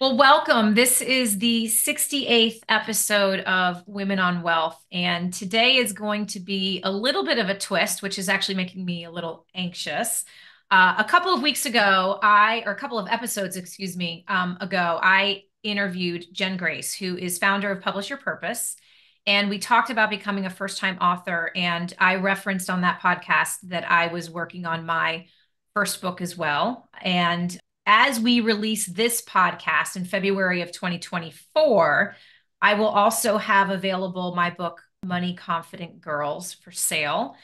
Well, welcome. This is the 68th episode of Women on Wealth. And today is going to be a little bit of a twist, which is actually making me a little anxious. Uh, a couple of weeks ago, I, or a couple of episodes, excuse me, um, ago, I interviewed Jenn Grace, who is founder of Publish Your Purpose. And we talked about becoming a first time author. And I referenced on that podcast that I was working on my first book as well. And as we release this podcast in February of 2024, I will also have available my book, Money Confident Girls, for sale.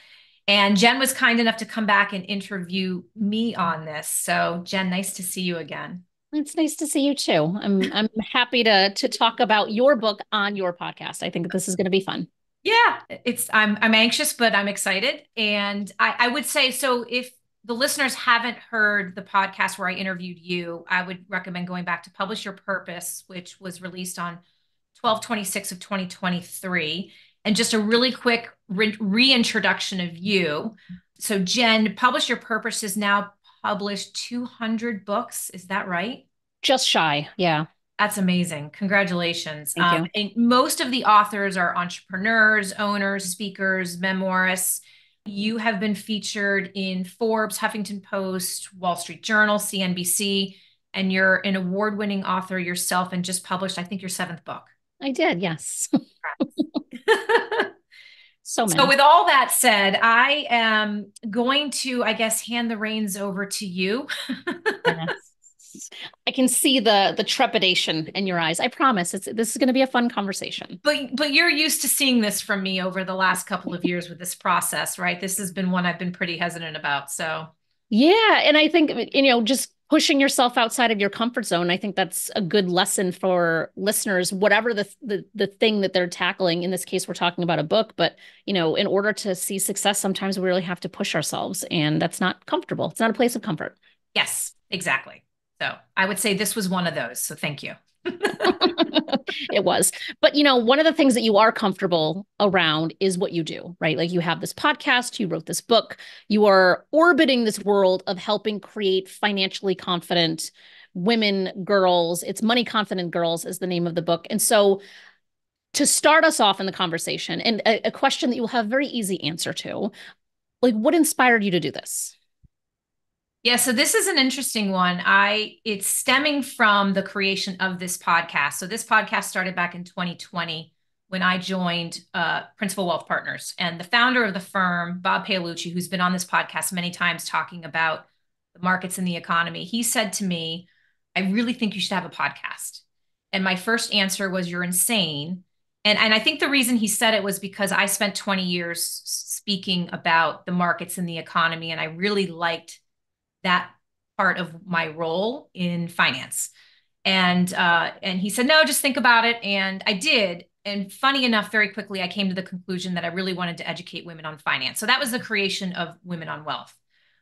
And Jenn was kind enough to come back and interview me on this. So, Jenn, nice to see you again. It's nice to see you too. I'm I'm happy to to talk about your book on your podcast. I think this is going to be fun. Yeah, it's I'm I'm anxious, but I'm excited. And I, I would say so if the listeners haven't heard the podcast where I interviewed you, I would recommend going back to Publish Your Purpose, which was released on 1226 of 2023. And just a really quick re- reintroduction of you. So, Jenn, Publish Your Purpose is now published 200 books. Is that right? Just shy. Yeah. That's amazing. Congratulations. Um, and most of the authors are entrepreneurs, owners, speakers, memoirists you have been featured in Forbes, Huffington Post, Wall Street Journal, CNBC, and you're an award winning author yourself and just published, I think, your seventh book. I did, yes. so many. So, with all that said, I am going to, I guess, hand the reins over to you. yes. I can see the the trepidation in your eyes. I promise it's this is going to be a fun conversation. But but you're used to seeing this from me over the last couple of years with this process, right? This has been one I've been pretty hesitant about. So yeah, and I think you know just pushing yourself outside of your comfort zone i think that's a good lesson for listeners whatever the, the the thing that they're tackling in this case we're talking about a book but you know in order to see success sometimes we really have to push ourselves and that's not comfortable it's not a place of comfort yes exactly so I would say this was one of those. So thank you. it was. But you know, one of the things that you are comfortable around is what you do, right? Like you have this podcast, you wrote this book, you are orbiting this world of helping create financially confident women, girls. It's Money Confident Girls is the name of the book. And so to start us off in the conversation and a, a question that you'll have very easy answer to, like what inspired you to do this? Yeah, so this is an interesting one. I it's stemming from the creation of this podcast. So this podcast started back in 2020 when I joined uh, Principal Wealth Partners, and the founder of the firm, Bob Paolucci, who's been on this podcast many times talking about the markets and the economy, he said to me, "I really think you should have a podcast." And my first answer was, "You're insane." And and I think the reason he said it was because I spent 20 years speaking about the markets and the economy, and I really liked that part of my role in finance. And uh, and he said, no, just think about it. And I did. And funny enough, very quickly, I came to the conclusion that I really wanted to educate women on finance. So that was the creation of Women on Wealth.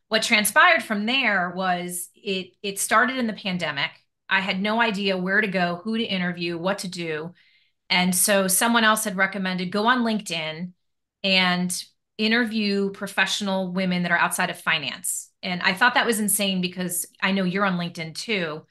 What transpired from there was it it started in the pandemic. I had no idea where to go, who to interview, what to do. And so someone else had recommended go on LinkedIn and interview professional women that are outside of finance. And I thought that was insane because I know you're on LinkedIn too.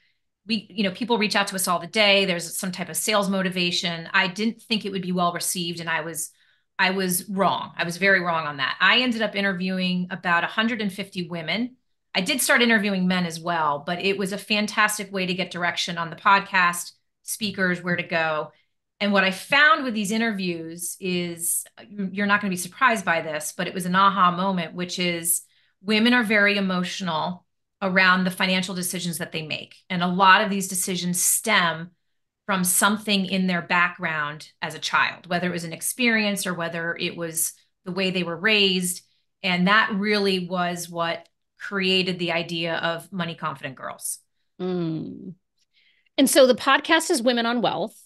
We, you know, people reach out to us all the day. There's some type of sales motivation. I didn't think it would be well received, and I was, I was wrong. I was very wrong on that. I ended up interviewing about 150 women. I did start interviewing men as well, but it was a fantastic way to get direction on the podcast, speakers, where to go. And what I found with these interviews is uh, you're not going to be surprised by this, but it was an aha moment, which is women are very emotional around the financial decisions that they make. And a lot of these decisions stem from something in their background as a child, whether it was an experience or whether it was the way they were raised. And that really was what created the idea of Money Confident Girls. Mm. And so the podcast is Women on Wealth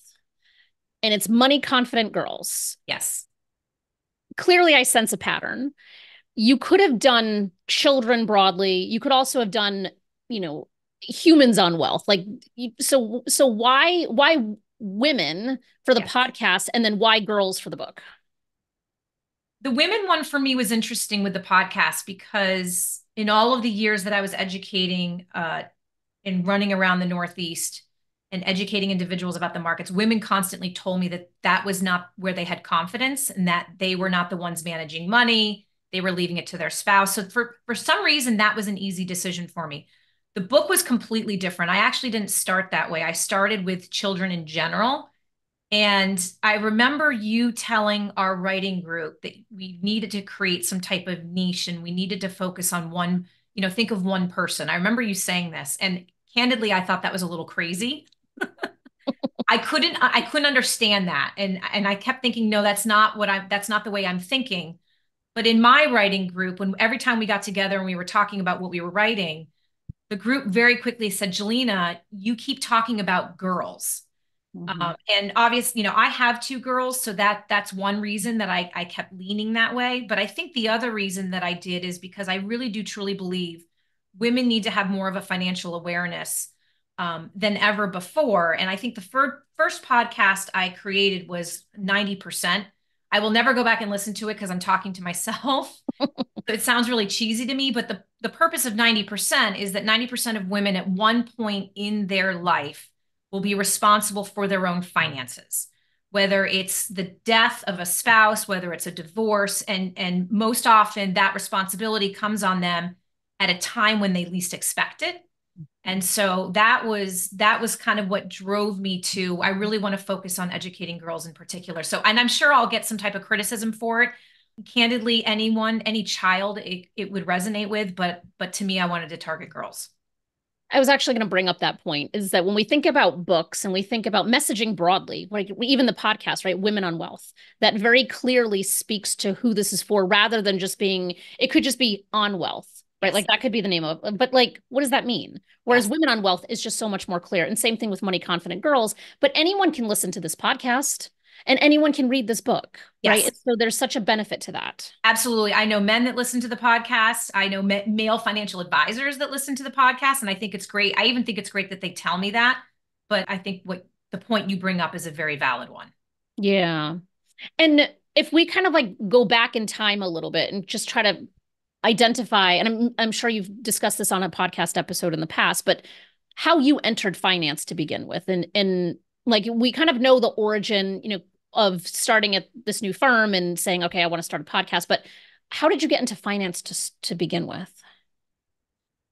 and it's money confident girls. Yes. Clearly, I sense a pattern. You could have done children broadly. You could also have done, you know, humans on wealth. Like, so, so why, why women for the podcast and then why girls for the book? The women one for me was interesting with the podcast because in all of the years that I was educating uh, and running around the Northeast, and educating individuals about the markets, women constantly told me that that was not where they had confidence and that they were not the ones managing money. They were leaving it to their spouse. So for, for some reason, that was an easy decision for me. The book was completely different. I actually didn't start that way. I started with children in general. And I remember you telling our writing group that we needed to create some type of niche and we needed to focus on one, you know, think of one person. I remember you saying this. And candidly, I thought that was a little crazy. I couldn't I couldn't understand that. And and I kept thinking, no, that's not what I'm that's not the way I'm thinking. But in my writing group, when every time we got together and we were talking about what we were writing, the group very quickly said, Julina, you keep talking about girls. Mm-hmm. Um, and obviously, you know, I have two girls, so that that's one reason that I, I kept leaning that way. But I think the other reason that I did is because I really do truly believe women need to have more of a financial awareness um, than ever before. And I think the fir- first podcast I created was 90%. I will never go back and listen to it because I'm talking to myself. it sounds really cheesy to me, but the, the purpose of 90% is that 90% of women at one point in their life will be responsible for their own finances whether it's the death of a spouse whether it's a divorce and and most often that responsibility comes on them at a time when they least expect it and so that was that was kind of what drove me to i really want to focus on educating girls in particular. So and i'm sure i'll get some type of criticism for it. Candidly anyone any child it, it would resonate with but but to me i wanted to target girls. I was actually going to bring up that point is that when we think about books and we think about messaging broadly, like even the podcast, right? Women on Wealth, that very clearly speaks to who this is for rather than just being, it could just be on wealth right? Like that could be the name of, but like, what does that mean? Whereas Women on Wealth is just so much more clear. And same thing with Money Confident Girls. But anyone can listen to this podcast and anyone can read this book, yes. right? So there's such a benefit to that. Absolutely. I know men that listen to the podcast. I know ma- male financial advisors that listen to the podcast. And I think it's great. I even think it's great that they tell me that. But I think what the point you bring up is a very valid one. Yeah. And if we kind of like go back in time a little bit and just try to identify and I'm I'm sure you've discussed this on a podcast episode in the past but how you entered finance to begin with. And and like we kind of know the origin you know of starting at this new firm and saying okay I want to start a podcast. But how did you get into finance to to begin with?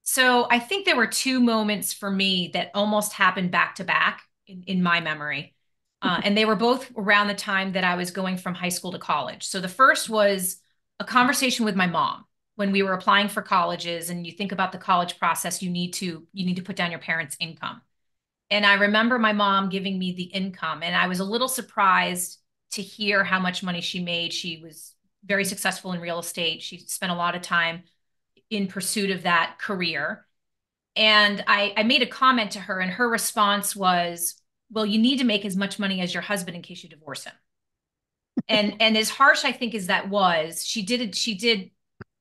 So I think there were two moments for me that almost happened back to back in, in my memory. Uh, and they were both around the time that I was going from high school to college. So the first was a conversation with my mom when we were applying for colleges and you think about the college process you need to you need to put down your parents income. And i remember my mom giving me the income and i was a little surprised to hear how much money she made. She was very successful in real estate. She spent a lot of time in pursuit of that career. And I, I made a comment to her and her response was well you need to make as much money as your husband in case you divorce him. And and as harsh i think as that was she did she did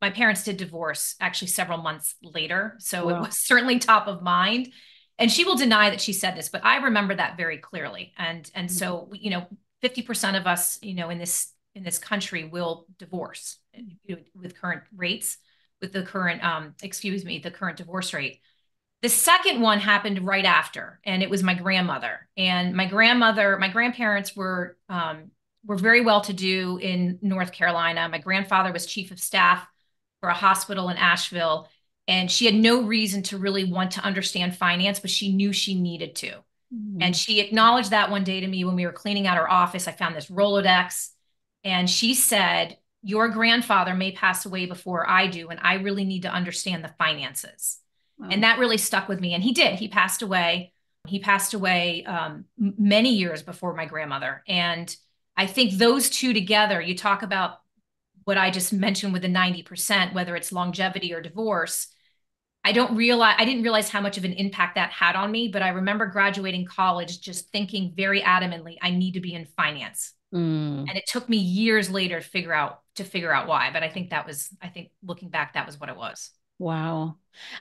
my parents did divorce actually several months later. So wow. it was certainly top of mind. And she will deny that she said this, but I remember that very clearly. And and mm-hmm. so you know, 50% of us, you know, in this in this country will divorce you know, with current rates, with the current um, excuse me, the current divorce rate. The second one happened right after, and it was my grandmother. And my grandmother, my grandparents were um, were very well to do in North Carolina. My grandfather was chief of staff for a hospital in Asheville. And she had no reason to really want to understand finance, but she knew she needed to. Mm-hmm. And she acknowledged that one day to me when we were cleaning out her office. I found this Rolodex, and she said, Your grandfather may pass away before I do, and I really need to understand the finances. Wow. And that really stuck with me. And he did. He passed away. He passed away um, many years before my grandmother. And I think those two together, you talk about what I just mentioned with the 90%, whether it's longevity or divorce, I don't realize I didn't realize how much of an impact that had on me, but I remember graduating college just thinking very adamantly, I need to be in finance. Mm. And it took me years later to figure out to figure out why. But I think that was, I think looking back, that was what it was. Wow.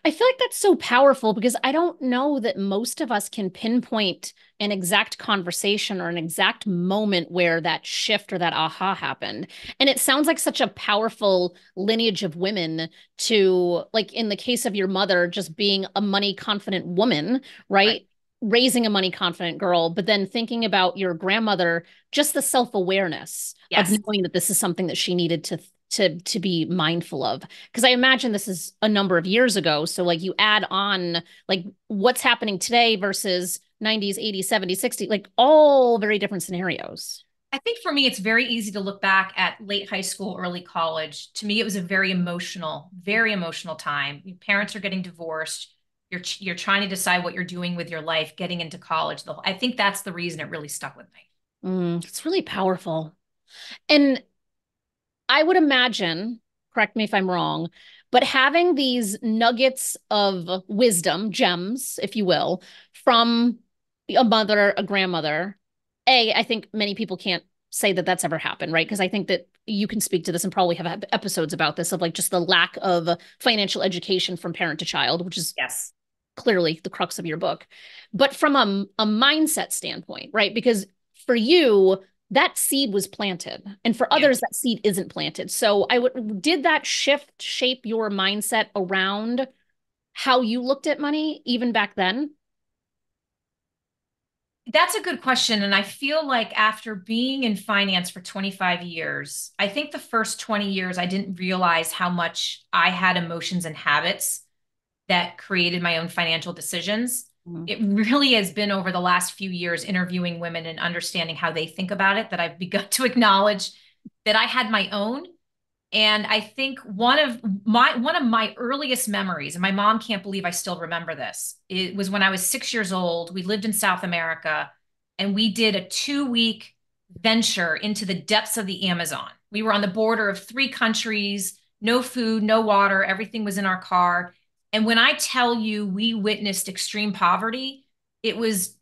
I feel like that's so powerful because I don't know that most of us can pinpoint an exact conversation or an exact moment where that shift or that aha happened. And it sounds like such a powerful lineage of women to, like in the case of your mother, just being a money confident woman, right? right. raising a money confident girl, but then thinking about your grandmother, just the self awareness yes. of knowing that this is something that she needed to to to be mindful of. Because i imagine this is a number of years ago. So like you add on like what's happening today versus 90s 80s 70s 60s like all very different scenarios. I think for me it's very easy to look back at late high school early college. To me it was a very emotional very emotional time. Your parents are getting divorced. You're you're trying to decide what you're doing with your life getting into college. The whole, i think that's the reason it really stuck with me. Mm, it's really powerful. And i would imagine correct me if i'm wrong but having these nuggets of wisdom gems if you will from a mother a grandmother a i think many people can't say that that's ever happened right because i think that you can speak to this and probably have episodes about this of like just the lack of financial education from parent to child which is yes clearly the crux of your book. But from a, a mindset standpoint, right? Because for you, that seed was planted and for others that seed isn't planted. So i would did that shift shape your mindset around how you looked at money even back then? That's a good question and i feel like after being in finance for 25 years i think the first 20 years i didn't realize how much i had emotions and habits that created my own financial decisions. Mm-hmm. It really has been over the last few years interviewing women and understanding how they think about it that I've begun to acknowledge that I had my own. And I think one of my one of my earliest memories, and my mom can't believe I still remember this, it was when I was six years old. We lived in South America and we did a two-week venture into the depths of the Amazon. We were on the border of three countries, no food, no water, everything was in our car. And when I tell you we witnessed extreme poverty, it was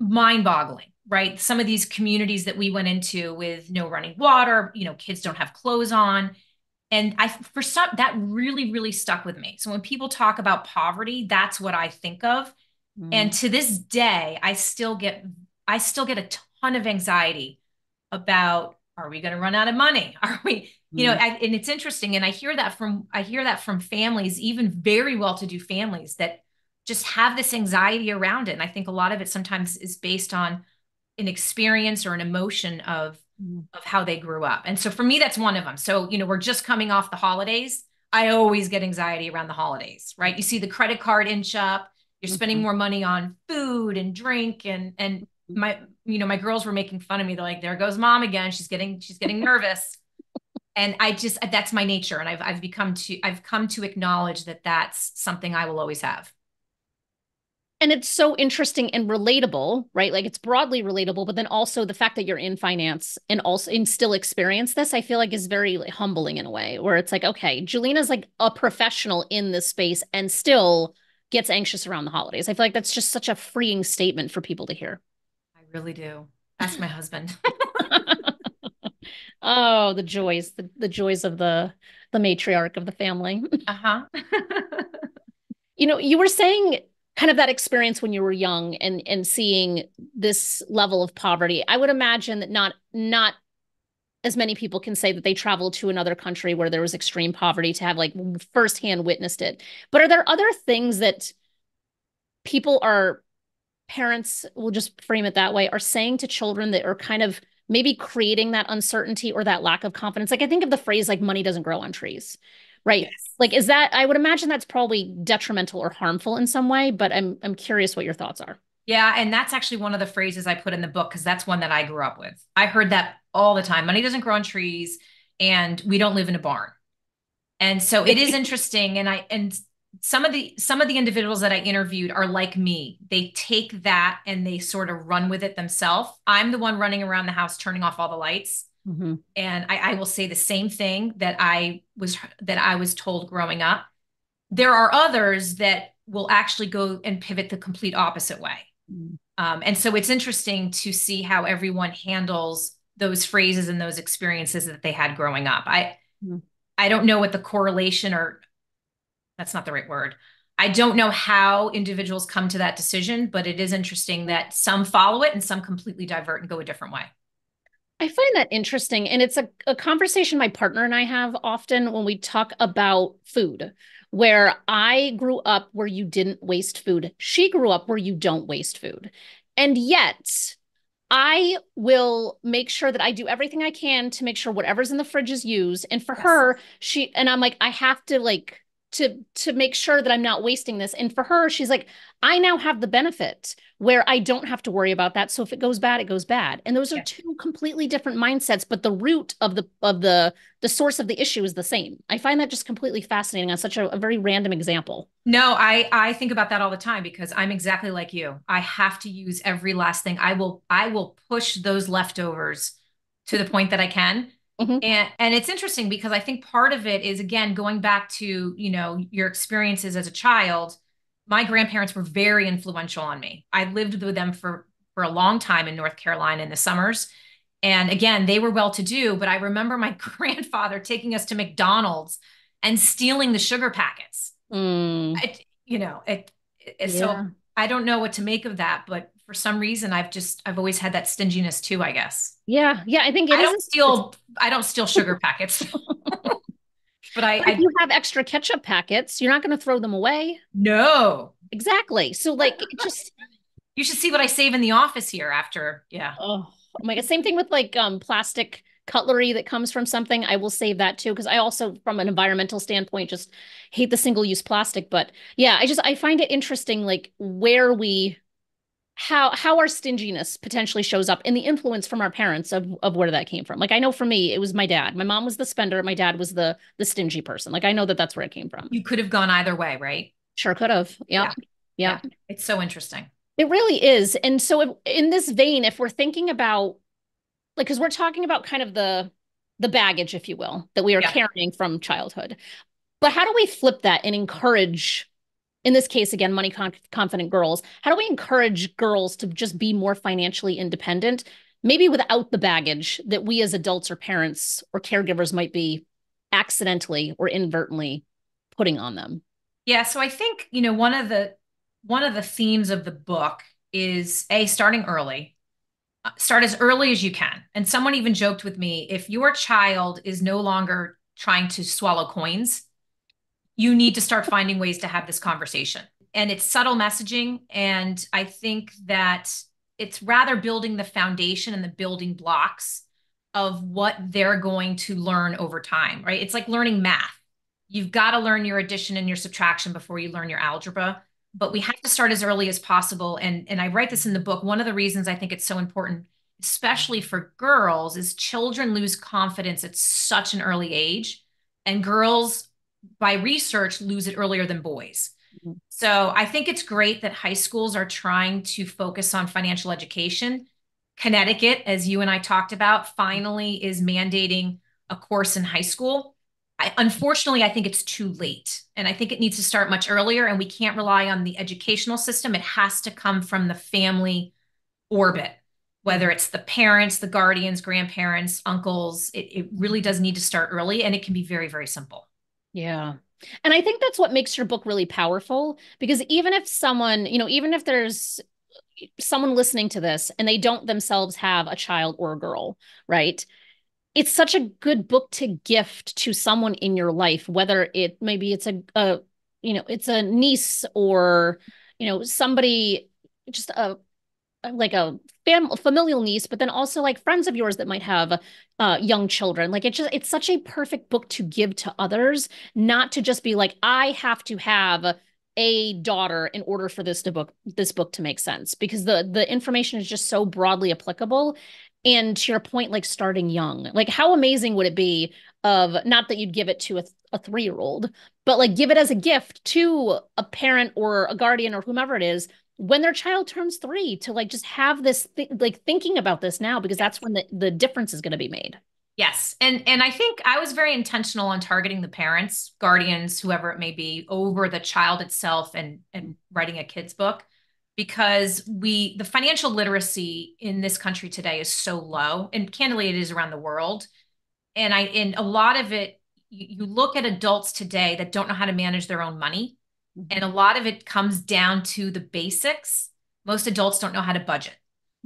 mind boggling, right? Some of these communities that we went into with no running water, you know, kids don't have clothes on. And I, for some, that really, really stuck with me. So when people talk about poverty, that's what I think of. Mm. And to this day, I still get, I still get a ton of anxiety about are we going to run out of money? Are we, you know, mm-hmm. I, and it's interesting. And I hear that from, I hear that from families, even very well-to-do families that just have this anxiety around it. And I think a lot of it sometimes is based on an experience or an emotion of, mm. of how they grew up. And so for me, that's one of them. So, you know, we're just coming off the holidays. I always get anxiety around the holidays, right? You see the credit card inch up, you're spending mm-hmm. more money on food and drink and, and my you know my girls were making fun of me they're like there goes mom again she's getting she's getting nervous and i just that's my nature and i've i've become to i've come to acknowledge that that's something i will always have and it's so interesting and relatable right like it's broadly relatable but then also the fact that you're in finance and also and still experience this i feel like is very like, humbling in a way where it's like okay julina's like a professional in this space and still gets anxious around the holidays i feel like that's just such a freeing statement for people to hear I really do. Ask my husband. oh, the joys, the, the joys of the the matriarch of the family. uh-huh. you know, you were saying kind of that experience when you were young and and seeing this level of poverty. I would imagine that not not as many people can say that they traveled to another country where there was extreme poverty to have like firsthand witnessed it. But are there other things that people are parents will just frame it that way are saying to children that are kind of maybe creating that uncertainty or that lack of confidence. Like i think of the phrase like money doesn't grow on trees right? Yes. like is that i would imagine that's probably detrimental or harmful in some way but i'm i'm curious what your thoughts are. Yeah and that's actually one of the phrases i put in the book because that's one that i grew up with. I heard that all the time money doesn't grow on trees and we don't live in a barn. And so it is interesting and i and some of the some of the individuals that I interviewed are like me. They take that and they sort of run with it themselves. I'm the one running around the house turning off all the lights. Mm-hmm. And I, I will say the same thing that I was that I was told growing up. There are others that will actually go and pivot the complete opposite way. Mm-hmm. Um, and so it's interesting to see how everyone handles those phrases and those experiences that they had growing up. I mm-hmm. I don't know what the correlation or that's not the right word. I don't know how individuals come to that decision, but it is interesting that some follow it and some completely divert and go a different way. I find that interesting. And it's a, a conversation my partner and I have often when we talk about food where I grew up where you didn't waste food. She grew up where you don't waste food. And yet, I will make sure that I do everything I can to make sure whatever's in the fridge is used. And for yes. her, she and I'm like, I have to like to to make sure that I'm not wasting this. And for her, she's like, I now have the benefit where I don't have to worry about that. So if it goes bad, it goes bad. And those are two completely different mindsets, but the root of the of the the source of the issue is the same. I find that just completely fascinating on such a, a very random example. No, I I think about that all the time because I'm exactly like you. I have to use every last thing. I will I will push those leftovers to the point that I can Mm-hmm. And and it's interesting because I think part of it is again going back to, you know, your experiences as a child. My grandparents were very influential on me. I lived with them for for a long time in North Carolina in the summers. And again, they were well to do, but I remember my grandfather taking us to McDonald's and stealing the sugar packets. Mm. It, you know, it, it yeah. so I don't know what to make of that, but for some reason I've just I've always had that stinginess too, I guess. Yeah. Yeah. I think I don't steal I don't steal sugar packets. but I, but I you have extra ketchup packets, you're not gonna throw them away. No. Exactly. So like just you should see what I save in the office here after. Yeah. Oh, oh my god. Same thing with like um plastic cutlery that comes from something. I will save that too. Cause I also, from an environmental standpoint, just hate the single use plastic. But yeah, I just I find it interesting like where we how how our stinginess potentially shows up in the influence from our parents of of where that came from. Like I know for me, it was my dad. My mom was the spender. My dad was the the stingy person. Like I know that that's where it came from. You could have gone either way, right? Sure could have. Yeah. yeah. yeah. It's so interesting. It really is. And so if, in this vein, if we're thinking about like because we're talking about kind of the the baggage, if you will, that we are yeah. carrying from childhood. But how do we flip that and encourage in this case again money con- confident girls how do we encourage girls to just be more financially independent? Maybe without the baggage that we as adults or parents or caregivers might be accidentally or inadvertently putting on them. Yeah so i think you know one of the one of the themes of the book is a starting early. Uh, start as early as you can. And someone even joked with me if your child is no longer trying to swallow coins you need to start finding ways to have this conversation. And it's subtle messaging. And I think that it's rather building the foundation and the building blocks of what they're going to learn over time, right? It's like learning math. You've got to learn your addition and your subtraction before you learn your algebra. But we have to start as early as possible. And, and I write this in the book. One of the reasons I think it's so important, especially for girls, is children lose confidence at such an early age. And girls by research lose it earlier than boys. Mm-hmm. So I think it's great that high schools are trying to focus on financial education. Connecticut, as you and I talked about, finally is mandating a course in high school. I, unfortunately, I think it's too late. And I think it needs to start much earlier. And we can't rely on the educational system. It has to come from the family orbit, whether it's the parents, the guardians, grandparents, uncles. It, it really does need to start early. And it can be very, very simple. Yeah. And I think that's what makes your book really powerful because even if someone, you know, even if there's someone listening to this and they don't themselves have a child or a girl, right? It's such a good book to gift to someone in your life, whether it maybe it's a, a you know, it's a niece or, you know, somebody just a like a fam- familial niece, but then also like friends of yours that might have uh, young children. Like it's just it's such a perfect book to give to others, not to just be like I have to have a daughter in order for this to book this book to make sense because the the information is just so broadly applicable. And to your point, like starting young, like how amazing would it be of not that you'd give it to a, a three year old, but like give it as a gift to a parent or a guardian or whomever it is when their child turns three to like just have this th- like thinking about this now because that's when the, the difference is going to be made. Yes. And and i think i was very intentional on targeting the parents guardians whoever it may be over the child itself and and writing a kids book because we the financial literacy in this country today is so low and candidly it is around the world. And i and a lot of it you, you look at adults today that don't know how to manage their own money and a lot of it comes down to the basics. Most adults don't know how to budget.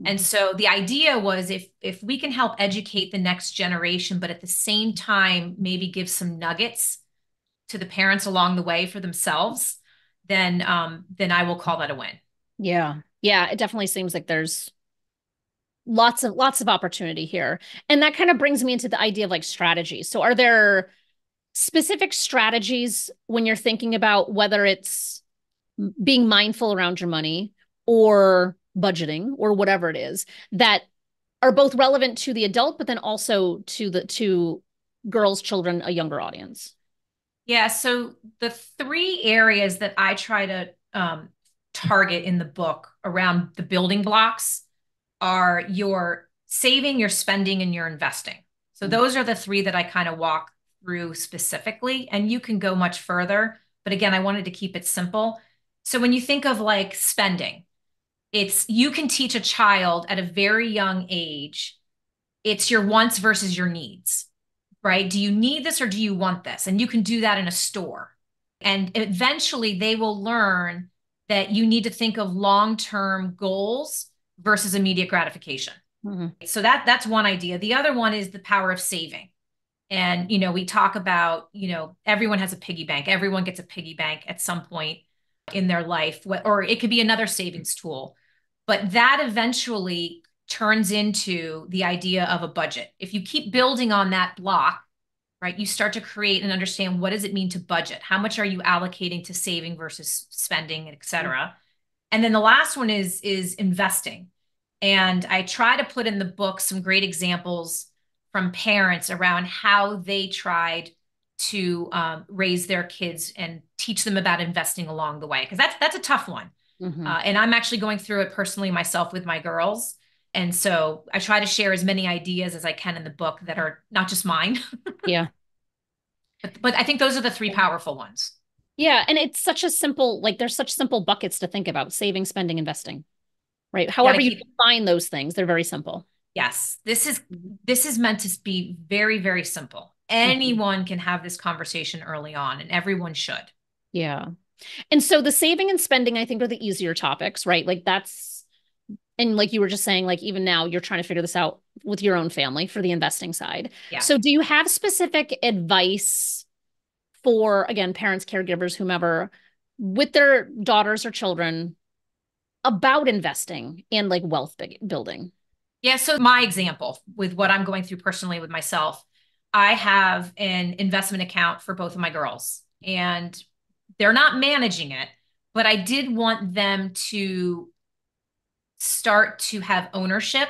Mm-hmm. And so the idea was if if we can help educate the next generation, but at the same time maybe give some nuggets to the parents along the way for themselves, then um, then I will call that a win. Yeah. Yeah, it definitely seems like there's lots of lots of opportunity here. And that kind of brings me into the idea of like strategies. So are there specific strategies when you're thinking about whether it's being mindful around your money or budgeting or whatever it is that are both relevant to the adult but then also to the to girls children a younger audience yeah so the three areas that i try to um, target in the book around the building blocks are your saving your spending and your investing so mm-hmm. those are the three that i kind of walk through specifically and you can go much further but again i wanted to keep it simple. So when you think of like spending it's you can teach a child at a very young age it's your wants versus your needs right? Do you need this or do you want this? And you can do that in a store. And eventually they will learn that you need to think of long-term goals versus immediate gratification. Mm-hmm. so that that's one idea. The other one is the power of saving and you know we talk about you know everyone has a piggy bank everyone gets a piggy bank at some point in their life or it could be another savings tool but that eventually turns into the idea of a budget. If you keep building on that block, right, you start to create and understand what does it mean to budget? How much are you allocating to saving versus spending, et cetera? And then the last one is is investing. And I try to put in the book some great examples from parents around how they tried to um, raise their kids and teach them about investing along the way because that's that's a tough one Mm-hmm. Uh, and I'm actually going through it personally myself with my girls. And so I try to share as many ideas as I can in the book that are not just mine. yeah. But, but I think those are the three powerful ones. Yeah. And it's such a simple, like there's such simple buckets to think about saving, spending, investing, right? However you define those things, they're very simple. Yes. This is, this is meant to be very, very simple. Mm-hmm. Anyone mm-hmm. can have this conversation early on and everyone should. Yeah. And so the saving and spending, I think, are the easier topics, right? Like that's, and like you were just saying, like even now you're trying to figure this out with your own family for the investing side. Yeah. So do you have specific advice for, again, parents, caregivers, whomever, with their daughters or children about investing and like wealth building? Yeah. So my example with what I'm going through personally with myself, I have an investment account for both of my girls. And they're not managing it, but I did want them to start to have ownership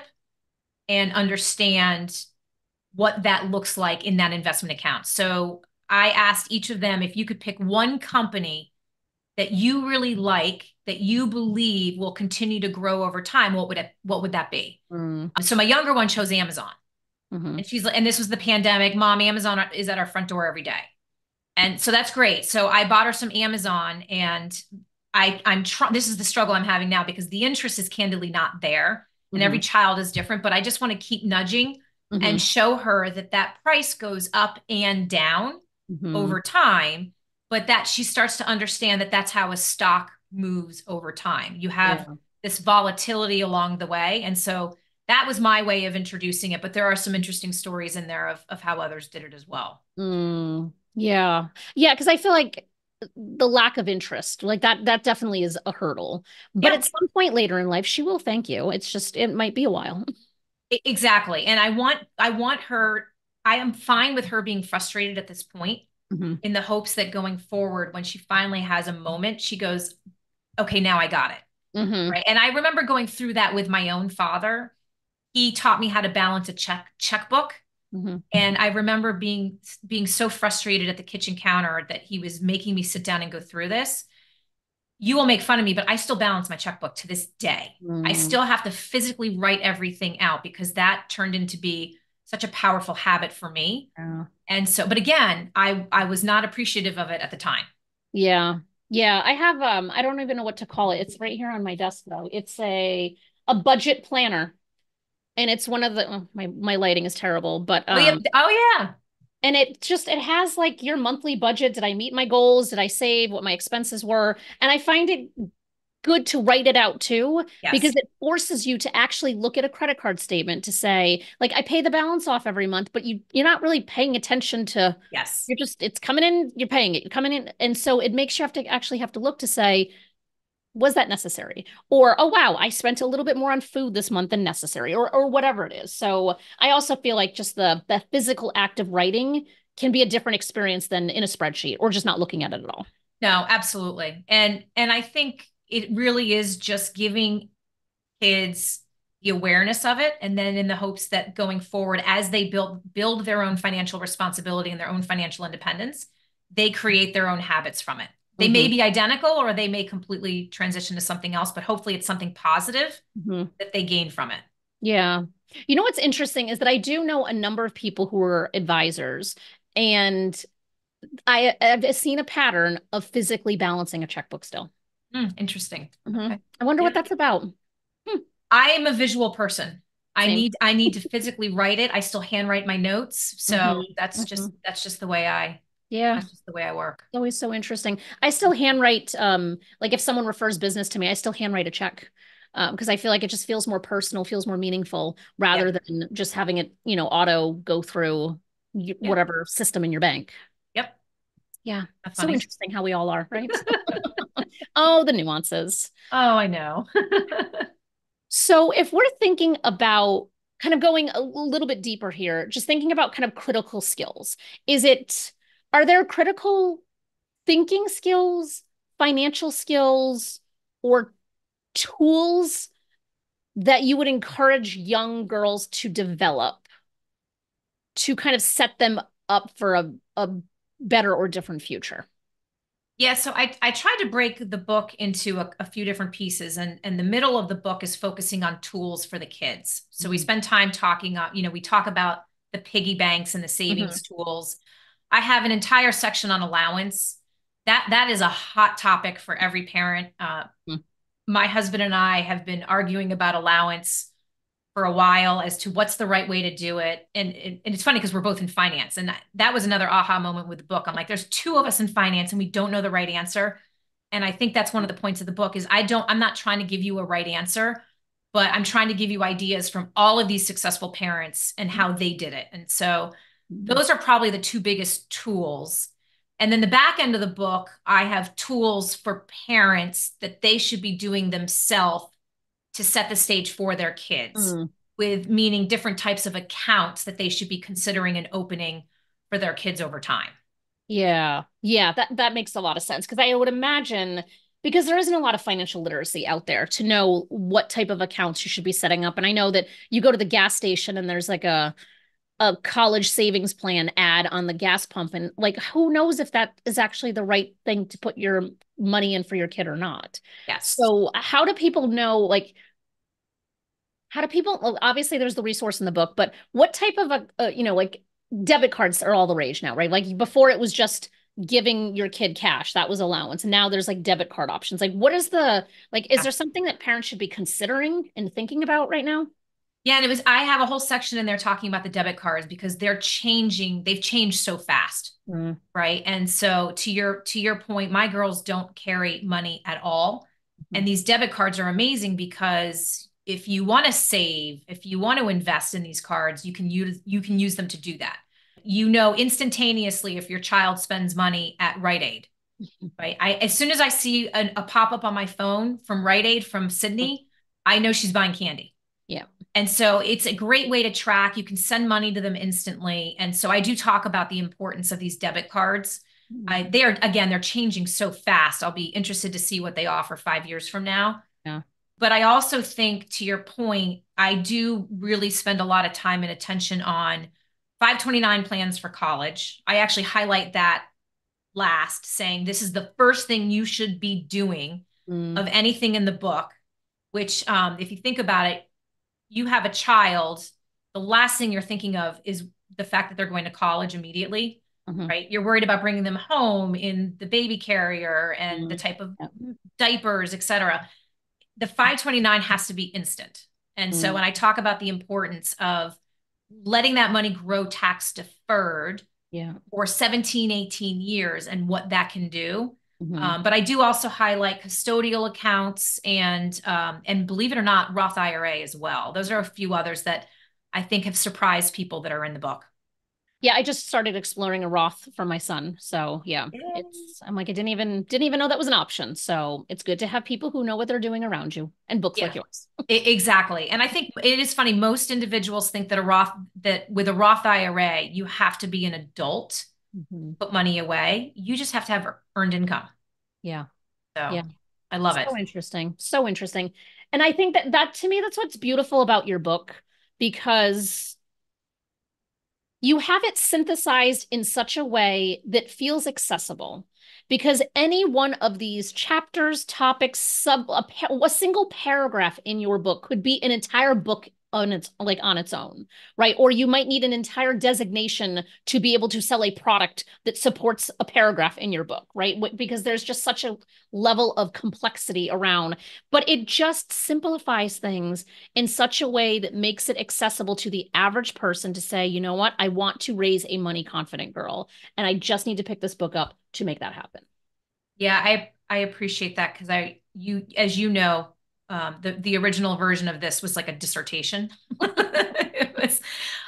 and understand what that looks like in that investment account. So I asked each of them if you could pick one company that you really like that you believe will continue to grow over time what would it what would that be mm. so my younger one chose amazon mm-hmm. and she's and this was the pandemic mom amazon is at our front door every day and so that's great. So I bought her some Amazon and I I'm trying this is the struggle I'm having now because the interest is candidly not there and mm-hmm. every child is different, but I just want to keep nudging mm-hmm. and show her that that price goes up and down mm-hmm. over time, but that she starts to understand that that's how a stock moves over time. You have yeah. this volatility along the way and so that was my way of introducing it, but there are some interesting stories in there of, of how others did it as well. Mm. Yeah. Yeah. Cause I feel like the lack of interest, like that, that definitely is a hurdle. But yeah. at some point later in life, she will thank you. It's just, it might be a while. Exactly. And I want, I want her, I am fine with her being frustrated at this point mm-hmm. in the hopes that going forward, when she finally has a moment, she goes, okay, now I got it. Mm-hmm. Right. And I remember going through that with my own father. He taught me how to balance a check checkbook Mm-hmm. And I remember being being so frustrated at the kitchen counter that he was making me sit down and go through this. You will make fun of me, but I still balance my checkbook to this day. Mm. I still have to physically write everything out because that turned into be such a powerful habit for me. And so, but again, I I was not appreciative of it at the time. Yeah. Yeah, I have um I don't even know what to call it. It's right here on my desk though. It's a a budget planner and it's one of the oh, my my lighting is terrible, but um, oh, yeah. oh yeah, and it just it has like your monthly budget. Did I meet my goals? Did I save what my expenses were? And I find it good to write it out too Yes. because it forces you to actually look at a credit card statement to say like I pay the balance off every month but you you're not really paying attention to yes. you're just it's coming in you're paying it you're coming in and so it makes you have to actually have to look to say was that necessary or oh wow I spent a little bit more on food this month than necessary or or whatever it is so I also feel like just the the physical act of writing can be a different experience than in a spreadsheet or just not looking at it at all No, absolutely. And and I think it really is just giving kids the awareness of it and then in the hopes that going forward as they build build their own financial responsibility and their own financial independence, they create their own habits from it. They may be identical or they may completely transition to something else, but hopefully it's something positive Mhm. that they gain from it. Yeah. You know what's interesting is that I do know a number of people who are advisors, and I've seen a pattern of physically balancing a checkbook still. Hmm, interesting. Mhm. Okay. I wonder what that's about. I am a visual person. I need I need to physically write it. I still handwrite my notes. So Mhm, that's just that's just the way I Yeah, that's just the way I work. it's always so interesting. I still handwrite, um, like if someone refers business to me, I still handwrite a check. Um, because I feel like it just feels more personal, feels more meaningful rather than just having it, you know, auto go through y- Yeah. whatever system in your bank. Yep. Yeah. That's So funny. interesting how we all are, right? Oh, the nuances. Oh, I know. So if we're thinking about kind of going a little bit deeper here, just thinking about kind of critical skills, is it, are there critical thinking skills, financial skills, or tools that you would encourage young girls to develop to kind of set them up for a, a better or different future? Yeah, so I I tried to break the book into a, a few different pieces, and and the middle of the book is focusing on tools for the kids. So we Mhm. spend time talking. Uh, you know, we talk about the piggy banks and the savings tools. I have an entire section on allowance. That that is a hot topic for every parent. Uh, Mm. My husband and I have been arguing about allowance for a while as to what's the right way to do it. And, and, it's funny because we're both in finance. And that, that was another aha moment with the book. I'm like, there's two of us in finance and we don't know the right answer. And I think that's one of the points of the book is I don't, I'm not trying to give you a right answer, but I'm trying to give you ideas from all of these successful parents and how they did it. And so mm-hmm. those are probably the two biggest tools. And then the back end of the book, I have tools for parents that they should be doing themselves to set the stage for their kids Mm. with meaning different types of accounts that they should be considering and opening for their kids over time. Yeah, yeah, that that makes a lot of sense because I would imagine because there isn't a lot of financial literacy out there to know what type of accounts you should be setting up. And I know that you go to the gas station and there's like a a college savings plan ad on the gas pump and like who knows if that is actually the right thing to put your money in for your kid or not. Yes. So how do people know like how do people obviously there's the resource in the book, but what type of a, a you know like debit cards are all the rage now, right? Like before it was just giving your kid cash, that was allowance. And now there's like debit card options. Like what is the like is there something that parents should be considering and thinking about right now? Yeah, and it was I have a whole section in there talking about the debit cards because they're changing, they've changed so fast, mm. right? And so to your to your point, my girls don't carry money at all. Mm-hmm. And these debit cards are amazing because if you want to save, if you want to invest in these cards, you can use you can use them to do that. You know instantaneously if your child spends money at Rite Aid, right? I as soon as I see a, a pop up on my phone from Rite Aid from Sydney, I know she's buying candy. And so it's a great way to track. You can send money to them instantly. And so I do talk about the importance of these debit cards. I, they are again, they're changing so fast. I'll be interested to see what they offer five years from now. Yeah. But I also think, to your point, I do really spend a lot of time and attention on 529 plans for college. I actually highlight that last, saying this is the first thing you should be doing Mm. of anything in the book. Which, um, if you think about it, you have a child. The last thing you're thinking of is the fact that they're going to college immediately Mhm. right? You're worried about bringing them home in the baby carrier and the Mhm. type of Yeah. diapers, et cetera. The 529 has to be instant. And so Mm. when I talk about the importance of letting that money grow tax deferred Yeah. for 17, 18 years and what that can do, Mm-hmm. Um, but I do also highlight custodial accounts and um, and believe it or not, Roth IRA as well. Those are a few others that I think have surprised people that are in the book. Yeah, I just started exploring a Roth for my son. So yeah, it's I'm like I didn't even didn't even know that was an option. So it's good to have people who know what they're doing around you and books yeah. like yours. exactly. And I think it is funny. Most individuals think that a Roth that with a Roth IRA, you have to be an adult, mm-hmm. put money away. You just have to have earned income. Yeah. So yeah. I love so it. So interesting. So interesting. And I think that that to me, that's what's beautiful about your book because you have it synthesized in such a way that feels accessible because any one of these chapters topics sub a, a, single paragraph in your book could be an entire book on its like on its own right? Or you might need an entire designation to be able to sell a product that supports a paragraph in your book right? Because there's just such a level of complexity around but it just simplifies things in such a way that makes it accessible to the average person to say you know what? I want to raise a money confident girl and i just need to pick this book up to make that happen. Yeah i i appreciate that because i you as you know um, the the original version of this was like a dissertation. it was,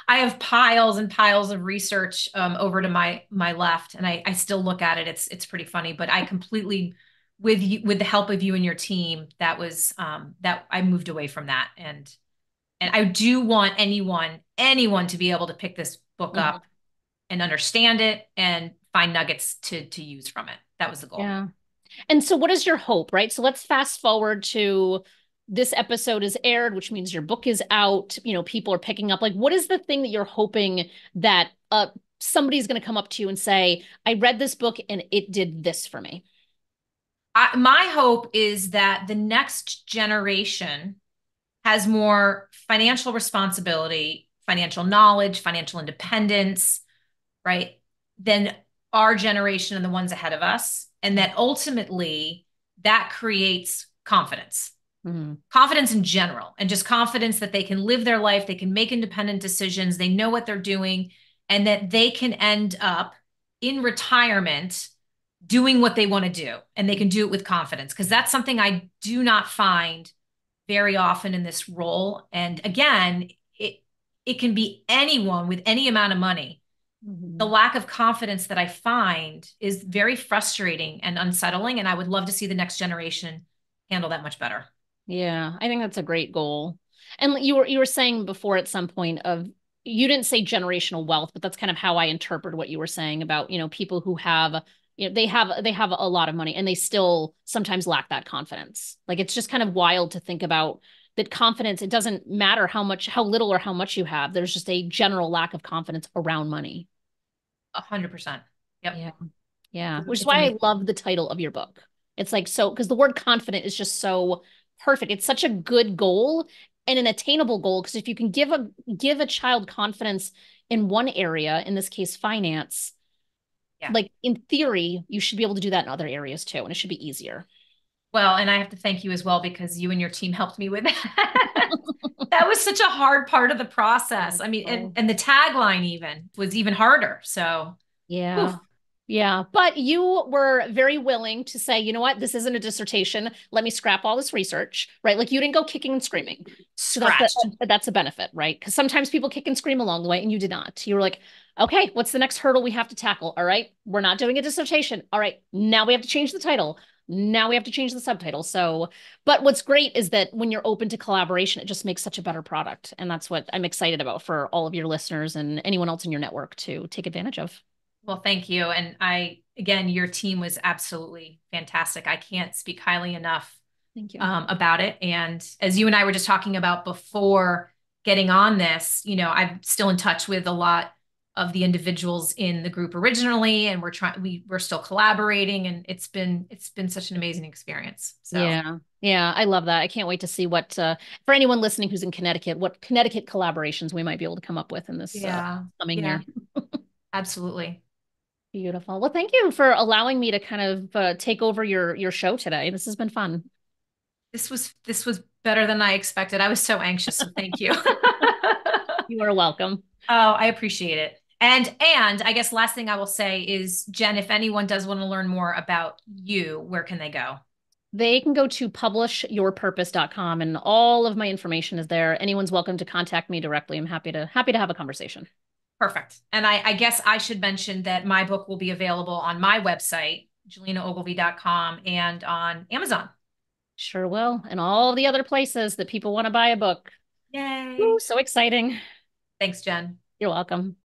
I have piles and piles of research um, over to my my left, and I I still look at it. It's it's pretty funny, but I completely with you with the help of you and your team that was um, that I moved away from that and and I do want anyone anyone to be able to pick this book mm-hmm. up and understand it and find nuggets to to use from it. That was the goal. Yeah. And so, what is your hope, right? So, let's fast forward to this episode is aired, which means your book is out. You know, people are picking up. Like, what is the thing that you're hoping that uh, somebody's going to come up to you and say, I read this book and it did this for me? I, my hope is that the next generation has more financial responsibility, financial knowledge, financial independence, right? Than our generation and the ones ahead of us and that ultimately that creates confidence mm-hmm. confidence in general and just confidence that they can live their life they can make independent decisions they know what they're doing and that they can end up in retirement doing what they want to do and they can do it with confidence because that's something i do not find very often in this role and again it it can be anyone with any amount of money Mm-hmm. The lack of confidence that I find is very frustrating and unsettling. And I would love to see the next generation handle that much better. Yeah, I think that's a great goal. And you were you were saying before at some point of you didn't say generational wealth, but that's kind of how I interpret what you were saying about, you know, people who have you know they have they have a lot of money and they still sometimes lack that confidence. Like it's just kind of wild to think about that confidence it doesn't matter how much how little or how much you have. There's just a general lack of confidence around money. A hundred percent. Yep. Yeah. Yeah. Which is why amazing. I love the title of your book. It's like so because the word confident is just so perfect. It's such a good goal and an attainable goal. Because if you can give a give a child confidence in one area, in this case, finance, yeah. like in theory, you should be able to do that in other areas too, and it should be easier. Well, and I have to thank you as well because you and your team helped me with that. that was such a hard part of the process. I mean, and, oh. and the tagline even was even harder. So, yeah. Oof. Yeah, but you were very willing to say, you know what, this isn't a dissertation. Let me scrap all this research, right? Like you didn't go kicking and screaming. So that's, a, that's a benefit, right? Because sometimes people kick and scream along the way, and you did not. You were like, okay, what's the next hurdle we have to tackle? All right, we're not doing a dissertation. All right, now we have to change the title now we have to change the subtitle. So but what's great is that when you're open to collaboration it just makes such a better product. And that's what i'm excited about for all of your listeners and anyone else in your network to take advantage of. Well thank you. And i again your team was absolutely fantastic. I can't speak highly enough thank you. um, about it. And as you and i were just talking about before getting on this you know i'm still in touch with a lot of the individuals in the group originally and we're trying we we're still collaborating and it's been it's been such an amazing experience so. Yeah. Yeah i love that. I can't wait to see what uh, for anyone listening who's in connecticut what connecticut collaborations we might be able to come up with in this uh, yeah. uh, coming yeah. year. Absolutely. Beautiful. Well thank you for allowing me to kind of uh, take over your your show today. This has been fun. This was this was better than i expected. I was so anxious so thank you. You are welcome. Oh i appreciate it And and I guess last thing I will say is Jenn, if anyone does want to learn more about you, where can they go? They can go to publishyourpurpose.com and all of my information is there. Anyone's welcome to contact me directly. I'm happy to happy to have a conversation. Perfect. And I, I guess I should mention that my book will be available on my website, julinaogilvie.com, and on Amazon. Sure will. And all the other places that people want to buy a book. Yay. Ooh, so exciting. Thanks, Jenn. You're welcome.